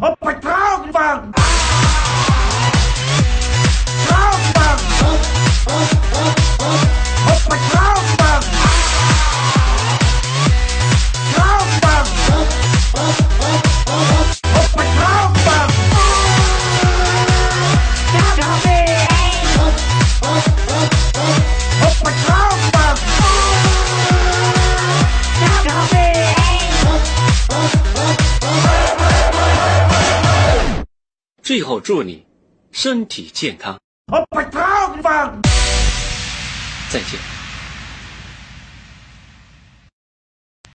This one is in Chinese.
Op vertrouwen! 最后祝你身体健康。再见。